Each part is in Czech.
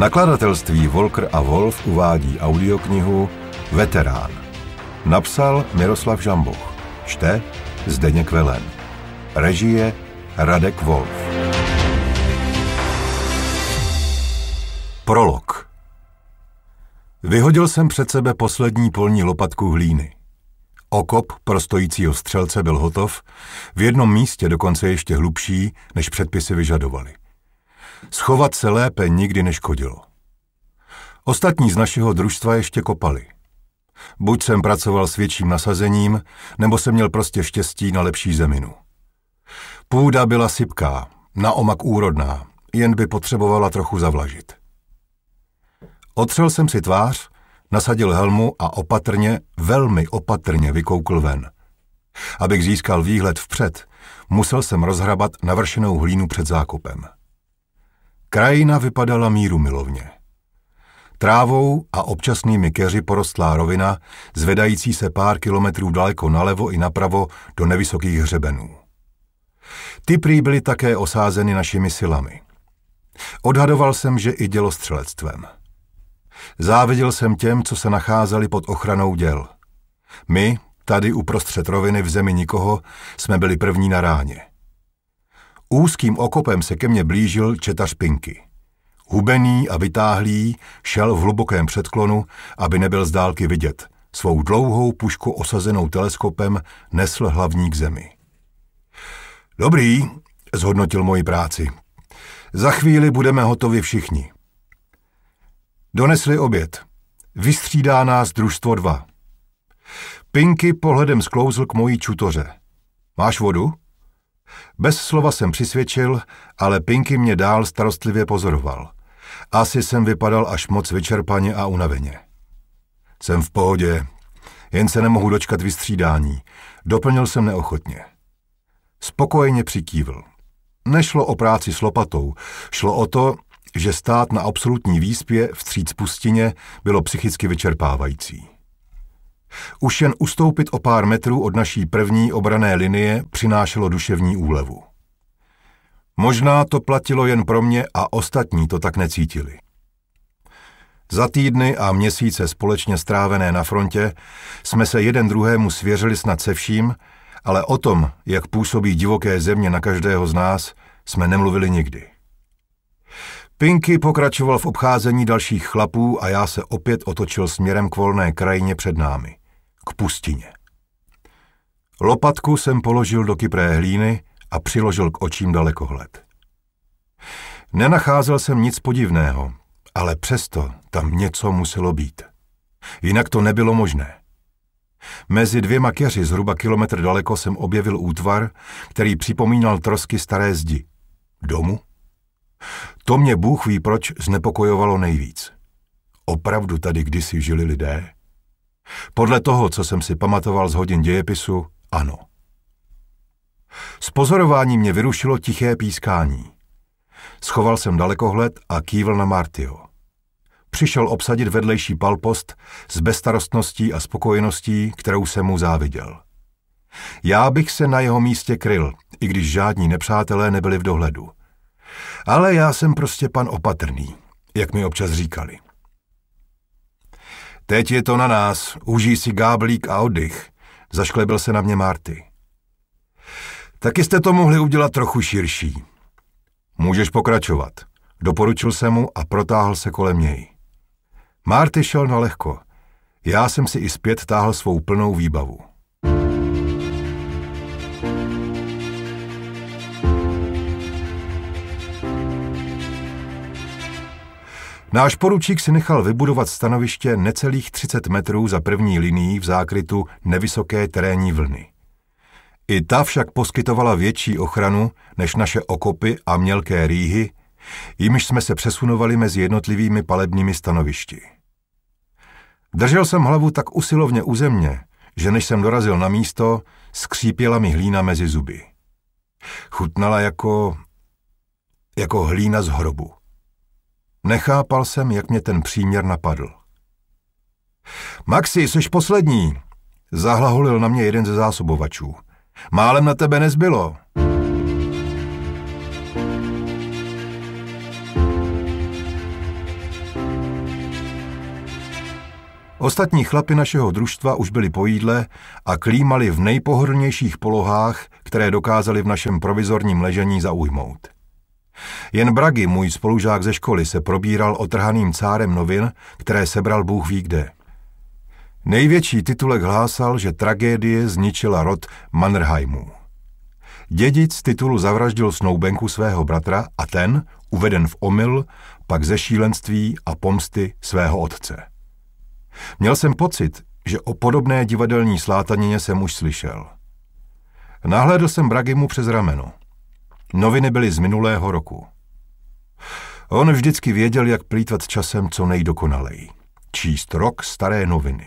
Nakladatelství Volker a Wolf uvádí audioknihu Veterán. Napsal Miroslav Žamboch. Čte Zdeněk Velen. Režie Radek Wolf. Prolog. Vyhodil jsem před sebe poslední polní lopatku hlíny. Okop pro stojícího střelce byl hotov, v jednom místě dokonce ještě hlubší, než předpisy vyžadovaly. Schovat se lépe nikdy neškodilo. Ostatní z našeho družstva ještě kopali. Buď jsem pracoval s větším nasazením, nebo jsem měl prostě štěstí na lepší zeminu. Půda byla sypká, na omak úrodná, jen by potřebovala trochu zavlažit. Otřel jsem si tvář, nasadil helmu a opatrně, velmi opatrně vykoukl ven. Abych získal výhled vpřed, musel jsem rozhrabat navršenou hlínu před zákopem. Krajina vypadala míru milovně. Trávou a občasnými keři porostlá rovina, zvedající se pár kilometrů daleko nalevo i napravo do nevysokých hřebenů. Ty prý byly také osázeny našimi silami. Odhadoval jsem, že i dělostřelectvem. Záviděl jsem těm, co se nacházeli pod ochranou děl. My, tady uprostřed roviny v zemi nikoho, jsme byli první na ráně. Úzkým okopem se ke mně blížil četa špinky. Hubený a vytáhlý šel v hlubokém předklonu, aby nebyl z dálky vidět. Svou dlouhou pušku osazenou teleskopem nesl hlavní k zemi. Dobrý, zhodnotil moji práci. Za chvíli budeme hotovi všichni. Donesli oběd. Vystřídá nás družstvo dva. Pinky pohledem sklouzl k mojí čutoře. Máš vodu? Bez slova jsem přisvědčil, ale Pinky mě dál starostlivě pozoroval. Asi jsem vypadal až moc vyčerpaně a unaveně. Jsem v pohodě, jen se nemohu dočkat vystřídání. Doplnil jsem neochotně. Spokojeně přikývl. Nešlo o práci s lopatou, šlo o to, že stát na absolutní výspě vstříc pustině bylo psychicky vyčerpávající. Už jen ustoupit o pár metrů od naší první obrané linie přinášelo duševní úlevu. Možná to platilo jen pro mě a ostatní to tak necítili. Za týdny a měsíce společně strávené na frontě jsme se jeden druhému svěřili snad se vším, ale o tom, jak působí divoké země na každého z nás, jsme nemluvili nikdy. Pinky pokračoval v obcházení dalších chlapů a já se opět otočil směrem k volné krajině před námi, k pustině. Lopatku jsem položil do kypré hlíny a přiložil k očím dalekohled. Nenacházel jsem nic podivného, ale přesto tam něco muselo být. Jinak to nebylo možné. Mezi dvěma keři zhruba kilometr daleko jsem objevil útvar, který připomínal trosky staré zdi. Domu? To mě Bůh ví proč znepokojovalo nejvíc. Opravdu tady kdysi žili lidé? Podle toho, co jsem si pamatoval z hodin dějepisu, ano. Z pozorování mě vyrušilo tiché pískání. Schoval jsem dalekohled a kývl na Martio. Přišel obsadit vedlejší palpost s bezstarostností a spokojeností, kterou jsem mu záviděl. Já bych se na jeho místě kryl, i když žádní nepřátelé nebyli v dohledu. Ale já jsem prostě pan opatrný, jak mi občas říkali. Teď je to na nás, užij si gáblík a oddych, zašklebil se na mě Marty. Taky jste to mohli udělat trochu širší. Můžeš pokračovat, doporučil jsem mu a protáhl se kolem něj. Marty šel na lehko. Já jsem si i zpět táhl svou plnou výbavu. Náš poručík si nechal vybudovat stanoviště necelých 30 metrů za první linií v zákrytu nevysoké terénní vlny. I ta však poskytovala větší ochranu než naše okopy a mělké rýhy, jimiž jsme se přesunovali mezi jednotlivými palebními stanovišti. Držel jsem hlavu tak usilovně u země, že než jsem dorazil na místo, skřípěla mi hlína mezi zuby. Chutnala jako... jako hlína z hrobu. Nechápal jsem, jak mě ten příměr napadl. Maxi, jsi poslední, zahlaholil na mě jeden ze zásobovačů. Málem na tebe nezbylo. Ostatní chlapy našeho družstva už byli po jídle a klímali v nejpohodlnějších polohách, které dokázali v našem provizorním ležení zaujmout. Jen Bragi, můj spolužák ze školy, se probíral otrhaným cárem novin, které sebral Bůh ví kde. Největší titulek hlásal, že tragédie zničila rod Mannerheimů. Dědic titulu zavraždil snoubenku svého bratra a ten, uveden v omyl, pak ze šílenství a pomsty svého otce. Měl jsem pocit, že o podobné divadelní slátanině jsem už slyšel. Nahlédl jsem Bragimu přes rameno. Noviny byly z minulého roku. On vždycky věděl, jak plítvat časem co nejdokonalej. Číst rok staré noviny.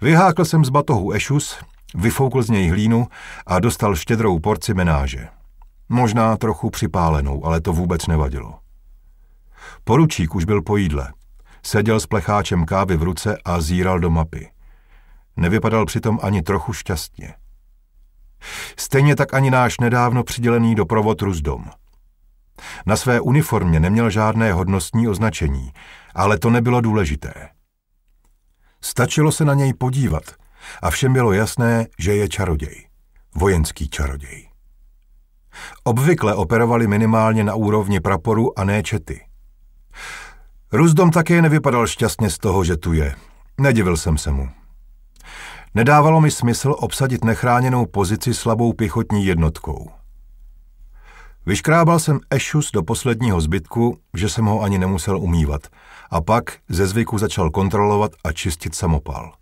Vyhákl jsem z batohu ešus, vyfoukl z něj hlínu a dostal štědrou porci menáže. Možná trochu připálenou, ale to vůbec nevadilo. Poručík už byl po jídle. Seděl s plecháčem kávy v ruce a zíral do mapy. Nevypadal přitom ani trochu šťastně. Stejně tak ani náš nedávno přidělený doprovod Ruzdom. Na své uniformě neměl žádné hodnostní označení, ale to nebylo důležité. Stačilo se na něj podívat a všem bylo jasné, že je čaroděj. Vojenský čaroděj. Obvykle operovali minimálně na úrovni praporu a ne čety. Ruzdom také nevypadal šťastně z toho, že tu je. Nedivil jsem se mu. Nedávalo mi smysl obsadit nechráněnou pozici slabou pěchotní jednotkou. Vyškrábal jsem Ešus do posledního zbytku, že jsem ho ani nemusel umývat, a pak ze zvyku začal kontrolovat a čistit samopal.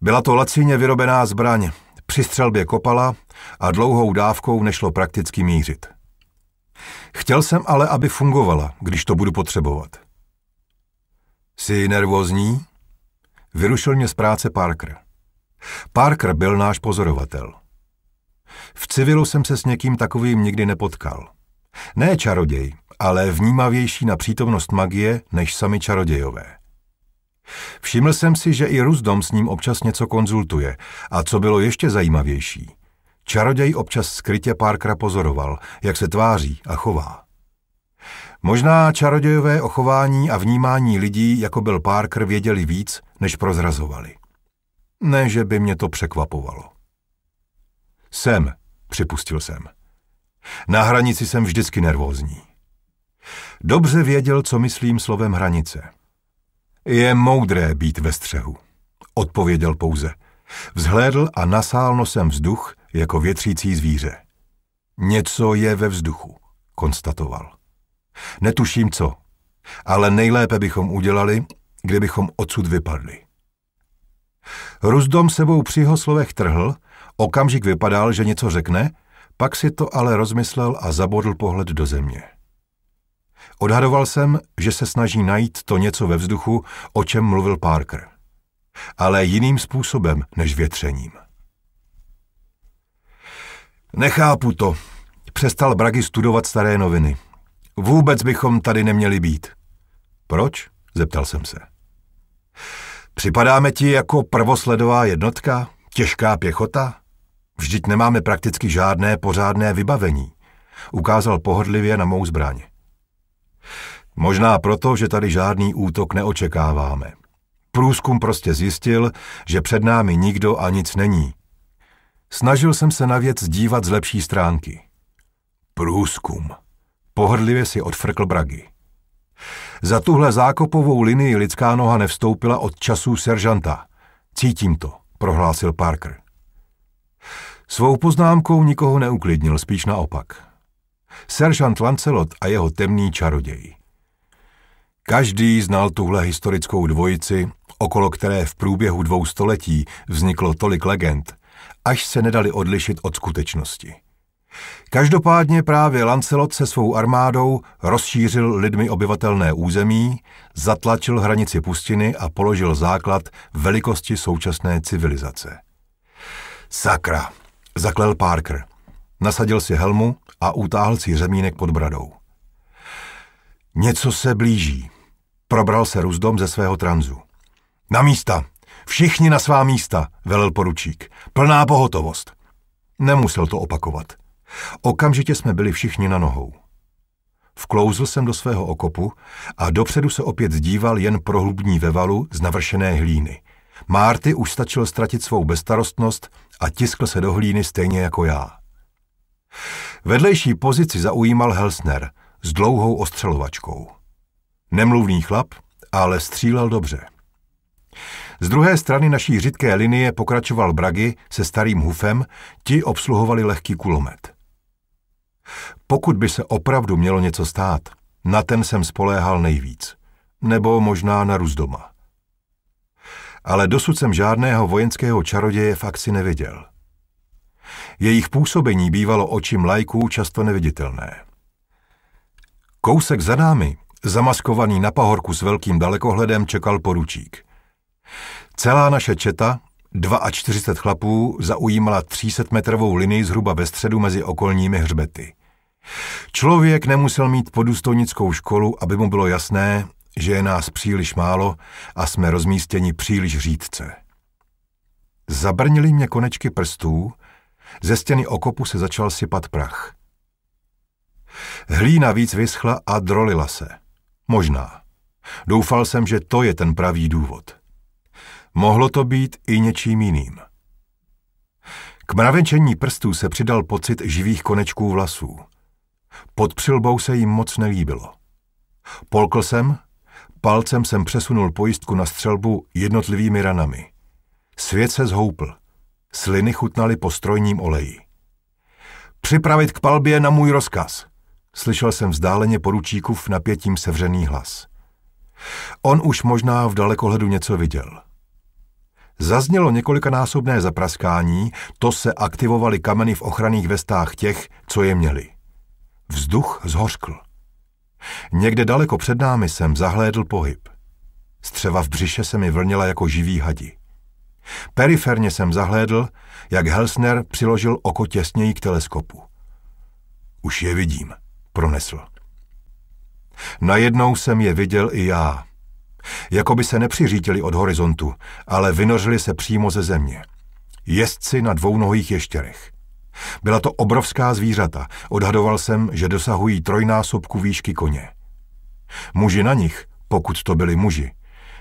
Byla to lacině vyrobená zbraň, při střelbě kopala a dlouhou dávkou nešlo prakticky mířit. Chtěl jsem ale, aby fungovala, když to budu potřebovat. Jsi nervózní? Vyrušil mě z práce Parker. Parker byl náš pozorovatel. V civilu jsem se s někým takovým nikdy nepotkal. Ne čaroděj, ale vnímavější na přítomnost magie než sami čarodějové. Všiml jsem si, že i Ruzdom s ním občas něco konzultuje a co bylo ještě zajímavější. Čaroděj občas skrytě Parkera pozoroval, jak se tváří a chová. Možná čarodějové o chování a vnímání lidí, jako byl Parker, věděli víc, než prozrazovali. Ne, že by mě to překvapovalo. Jsem, připustil jsem. Na hranici jsem vždycky nervózní. Dobře věděl, co myslím slovem hranice. Je moudré být ve střehu, odpověděl pouze. Vzhlédl a nasál nosem vzduch jako větřící zvíře. Něco je ve vzduchu, konstatoval. Netuším co, ale nejlépe bychom udělali, kdybychom odsud vypadli. Ruzdom sebou při jeho slovech trhl, okamžik vypadal, že něco řekne, pak si to ale rozmyslel a zabodl pohled do země. Odhadoval jsem, že se snaží najít to něco ve vzduchu, o čem mluvil Parker. Ale jiným způsobem než větřením. Nechápu to. Přestal Bragi studovat staré noviny. Vůbec bychom tady neměli být. Proč? Zeptal jsem se. Připadáme ti jako prvosledová jednotka? Těžká pěchota? Vždyť nemáme prakticky žádné pořádné vybavení. Ukázal pohodlivě na mou zbraň. Možná proto, že tady žádný útok neočekáváme. Průzkum prostě zjistil, že před námi nikdo a nic není. Snažil jsem se na věc dívat z lepší stránky. Průzkum. Pohrdlivě si odfrkl Bragy. Za tuhle zákopovou linii lidská noha nevstoupila od časů seržanta. Cítím to, prohlásil Parker. Svou poznámkou nikoho neuklidnil, spíš naopak. Seržant Lancelot a jeho temný čaroděj. Každý znal tuhle historickou dvojici, okolo které v průběhu dvou století vzniklo tolik legend, až se nedali odlišit od skutečnosti. Každopádně právě Lancelot se svou armádou rozšířil lidmi obyvatelné území, zatlačil hranici pustiny a položil základ velikosti současné civilizace. Sakra, zaklel Parker. Nasadil si helmu a utáhl si řemínek pod bradou. Něco se blíží. Probral se Ruzdom ze svého tranzu. Na místa! Všichni na svá místa, velel poručík. Plná pohotovost. Nemusel to opakovat. Okamžitě jsme byli všichni na nohou. Vklouzl jsem do svého okopu a dopředu se opět díval jen prohlubní ve valu z navršené hlíny. Márty už stačil ztratit svou bezstarostnost a tiskl se do hlíny stejně jako já. Vedlejší pozici zaujímal Helsner s dlouhou ostřelovačkou. Nemluvný chlap, ale střílel dobře. Z druhé strany naší řidké linie pokračoval Bragi se starým hufem, ti obsluhovali lehký kulomet. Pokud by se opravdu mělo něco stát, na ten jsem spoléhal nejvíc. Nebo možná na Ruzdoma. Ale dosud jsem žádného vojenského čaroděje v akci neviděl. Jejich působení bývalo očím lajků často neviditelné. Kousek za námi, zamaskovaný na pahorku s velkým dalekohledem, čekal poručík. Celá naše četa, 42 chlapů, zaujímala 300-metrovou linii zhruba ve středu mezi okolními hřbety. Člověk nemusel mít podůstojnickou školu, aby mu bylo jasné, že je nás příliš málo a jsme rozmístěni příliš řídce. Zabrnili mě konečky prstů, ze stěny okopu se začal sypat prach. Hlína víc vyschla a drolila se. Možná. Doufal jsem, že to je ten pravý důvod. Mohlo to být i něčím jiným. K mravenčení prstů se přidal pocit živých konečků vlasů. Pod přilbou se jim moc nelíbilo. Polkl jsem, palcem jsem přesunul pojistku na střelbu jednotlivými ranami. Svět se zhoupl. Sliny chutnaly po strojním oleji. Připravit k palbě na můj rozkaz. Slyšel jsem vzdáleně poručíkův napětím sevřený hlas. On už možná v dalekohledu něco viděl. Zaznělo několikanásobné zapraskání, to se aktivovaly kameny v ochranných vestách těch, co je měli. Vzduch zhořkl. Někde daleko před námi jsem zahlédl pohyb. Střeva v břiše se mi vlnila jako živý hadi. Periferně jsem zahlédl, jak Helsner přiložil oko těsněji k teleskopu. Už je vidím, pronesl. Najednou jsem je viděl i já. Jako by se nepřiřítili od horizontu, ale vynořili se přímo ze země. Jezdci na dvounohých ještěrech. Byla to obrovská zvířata, odhadoval jsem, že dosahují trojnásobku výšky koně. Muži na nich, pokud to byli muži,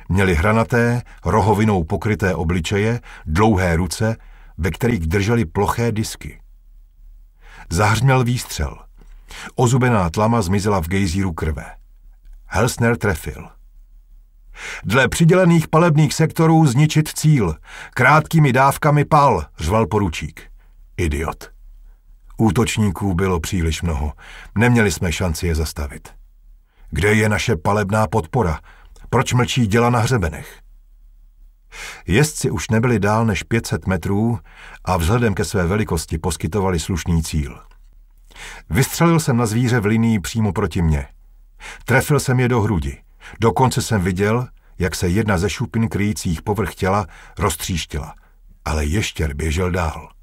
měli hranaté, rohovinou pokryté obličeje, dlouhé ruce, ve kterých drželi ploché disky. Zahřměl výstřel. Ozubená tlama zmizela v gejzíru krve. Helsner trefil. Dle přidělených palebných sektorů zničit cíl. Krátkými dávkami pal, řval poručík. Idiot. Útočníků bylo příliš mnoho. Neměli jsme šanci je zastavit. Kde je naše palebná podpora? Proč mlčí děla na hřebenech? Jezdci už nebyli dál než 500 metrů a vzhledem ke své velikosti poskytovali slušný cíl. Vystřelil jsem na zvíře v linii přímo proti mně. Trefil jsem je do hrudi. Dokonce jsem viděl, jak se jedna ze šupin kryjících povrch těla roztříštila, ale ještěr běžel dál.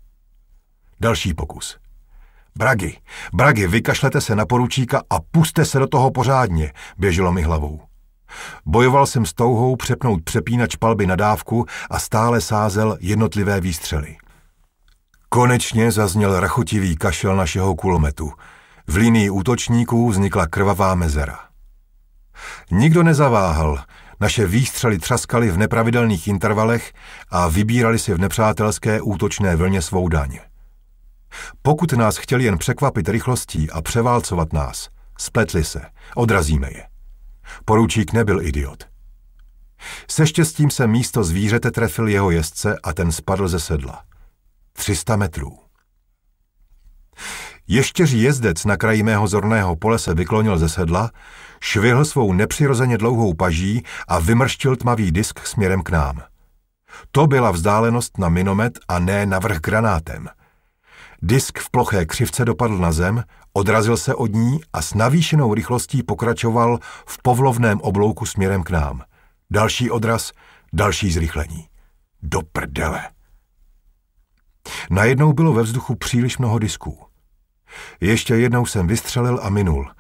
Další pokus. Bragi, Bragi, vykašlete se na poručíka a puste se do toho pořádně, běželo mi hlavou. Bojoval jsem s touhou přepnout přepínač palby na dávku a stále sázel jednotlivé výstřely. Konečně zazněl rachotivý kašel našeho kulometu. V linii útočníků vznikla krvavá mezera. Nikdo nezaváhal, naše výstřely třaskaly v nepravidelných intervalech a vybírali si v nepřátelské útočné vlně svou daň. Pokud nás chtěli jen překvapit rychlostí a převálcovat nás, spletli se, odrazíme je. Poručík nebyl idiot. Se štěstím se místo zvířete trefil jeho jezdce a ten spadl ze sedla. 300 metrů. Ještěří jezdec na kraji mého zorného pole se vyklonil ze sedla, švihl svou nepřirozeně dlouhou paží a vymrštil tmavý disk směrem k nám. To byla vzdálenost na minomet a ne navrh granátem. Disk v ploché křivce dopadl na zem, odrazil se od ní a s navýšenou rychlostí pokračoval v povlovném oblouku směrem k nám. Další odraz, další zrychlení. Do prdele. Najednou bylo ve vzduchu příliš mnoho disků. Ještě jednou jsem vystřelil a minul.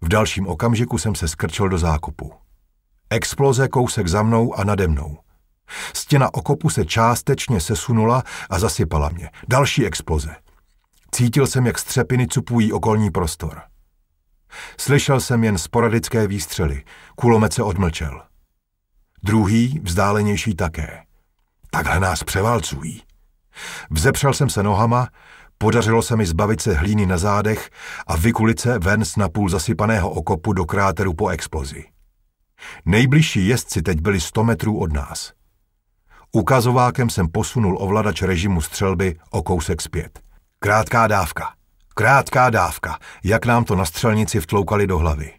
V dalším okamžiku jsem se skrčil do zákupu. Exploze kousek za mnou a nade mnou. Stěna okopu se částečně sesunula a zasypala mě. Další exploze. Cítil jsem, jak střepiny cupují okolní prostor. Slyšel jsem jen sporadické výstřely, kulomet se odmlčel. Druhý, vzdálenější také. Takhle nás převálcují. Vzepřel jsem se nohama, podařilo se mi zbavit se hlíny na zádech a vykulit se ven z napůl zasypaného okopu do kráteru po explozi. Nejbližší jezdci teď byli 100 metrů od nás. Ukazovákem jsem posunul ovladač režimu střelby o kousek zpět. Krátká dávka. Krátká dávka, jak nám to na střelnici vtloukali do hlavy.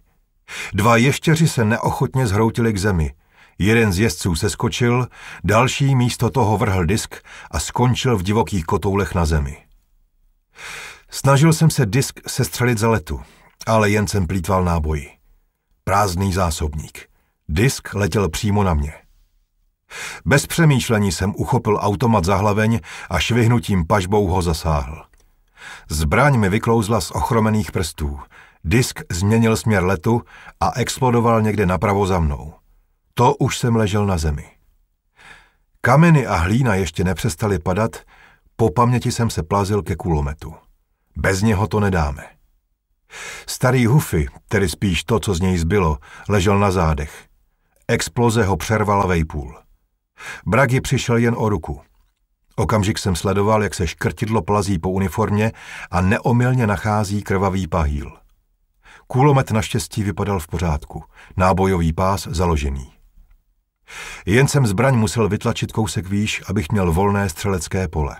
Dva ještěři se neochotně zhroutili k zemi. Jeden z jezdců se skočil, další místo toho vrhl disk a skončil v divokých kotoulech na zemi. Snažil jsem se disk sestřelit za letu, ale jen jsem plítval náboji. Prázdný zásobník. Disk letěl přímo na mě. Bez přemýšlení jsem uchopil automat za hlaveň a švihnutím pažbou ho zasáhl. Zbraň mi vyklouzla z ochromených prstů. Disk změnil směr letu a explodoval někde napravo za mnou. To už jsem ležel na zemi. Kameny a hlína ještě nepřestaly padat, po paměti jsem se plazil ke kulometu. Bez něho to nedáme. Starý Hufy, tedy spíš to, co z něj zbylo, ležel na zádech. Exploze ho přervala vejpůl. Bragi přišel jen o ruku. Okamžik jsem sledoval, jak se škrtidlo plazí po uniformě a neomylně nachází krvavý pahýl. Kulomet naštěstí vypadal v pořádku, nábojový pás založený. Jen jsem zbraň musel vytlačit kousek výš, abych měl volné střelecké pole.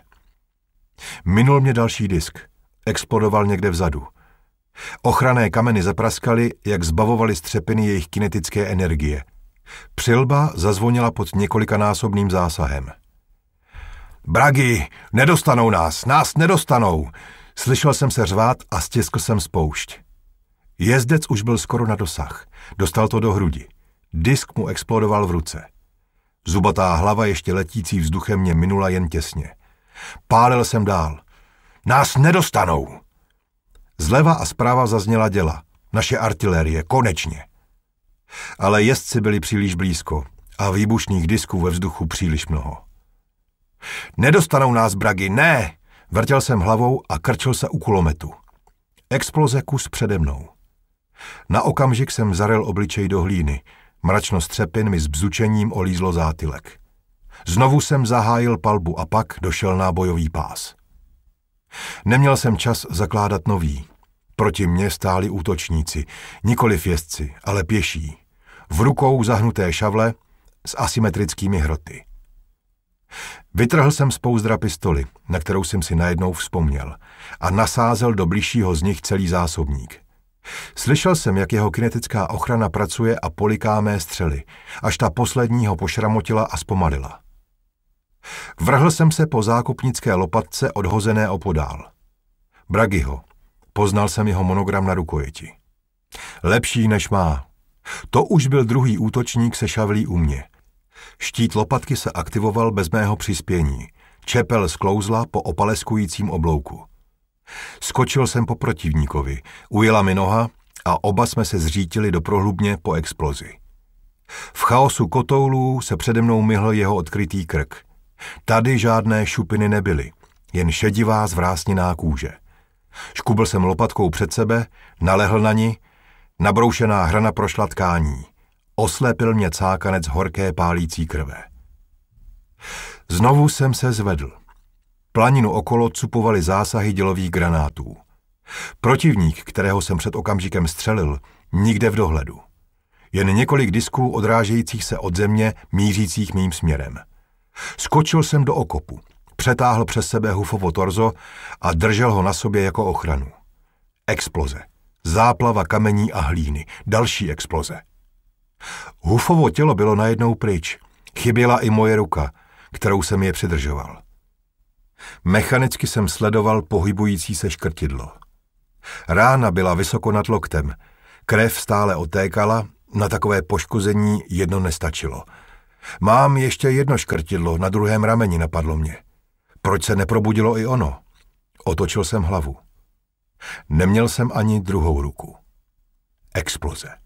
Minul mě další disk. Explodoval někde vzadu. Ochranné kameny zapraskaly, jak zbavovaly střepiny jejich kinetické energie. Přilba zazvonila pod několikanásobným zásahem. Bragi, nedostanou nás, nás nedostanou! Slyšel jsem se řvát a stiskl jsem spoušť. Jezdec už byl skoro na dosah. Dostal to do hrudi. Disk mu explodoval v ruce. Zubatá hlava ještě letící vzduchem mě minula jen těsně. Pálil jsem dál. Nás nedostanou! Zleva a zprava zazněla děla. Naše artilérie, konečně. Ale jezdci byli příliš blízko a výbušných disků ve vzduchu příliš mnoho. Nedostanou nás, Bragy, ne! Vrtěl jsem hlavou a krčil se u kulometu. Exploze kus přede mnou. Na okamžik jsem zarel obličej do hlíny. Mračnost třepin mi s bzučením olízlo zátylek. Znovu jsem zahájil palbu a pak došel nábojový pás. Neměl jsem čas zakládat nový. Proti mně stáli útočníci, nikoli jezdci, ale pěší. V rukou zahnuté šavle s asymetrickými hroty. Vytrhl jsem z pouzdra pistoli, na kterou jsem si najednou vzpomněl, a nasázel do bližšího z nich celý zásobník. Slyšel jsem, jak jeho kinetická ochrana pracuje a poliká mé střely, až ta poslední ho pošramotila a zpomalila. Vrhl jsem se po zákupnické lopatce odhozené opodál. Bragiho. Poznal jsem jeho monogram na rukojeti. Lepší než má. To už byl druhý útočník se šavlí u mě. Štít lopatky se aktivoval bez mého přispění. Čepel sklouzla po opaleskujícím oblouku. Skočil jsem po protivníkovi, ujela mi noha a oba jsme se zřítili do prohlubně po explozi. V chaosu kotoulů se přede mnou myhl jeho odkrytý krk. Tady žádné šupiny nebyly, jen šedivá zvrásněná kůže. Škubl jsem lopatkou před sebe, nalehl na ní, nabroušená hrana prošla tkání. Oslepil mě cákanec horké pálící krve. Znovu jsem se zvedl. Planinu okolo cupovaly zásahy dělových granátů. Protivník, kterého jsem před okamžikem střelil, nikde v dohledu. Jen několik disků odrážejících se od země, mířících mým směrem. Skočil jsem do okopu, přetáhl přes sebe Hufovo torzo a držel ho na sobě jako ochranu. Exploze. Záplava kamení a hlíny. Další exploze. Hufovo tělo bylo najednou pryč. Chyběla i moje ruka, kterou jsem je přidržoval. Mechanicky jsem sledoval pohybující se škrtidlo. Rána byla vysoko nad loktem, krev stále otékala, na takové poškození jedno nestačilo. Mám ještě jedno škrtidlo na druhém rameni, napadlo mě. Proč se neprobudilo i ono? Otočil jsem hlavu. Neměl jsem ani druhou ruku. Exploze.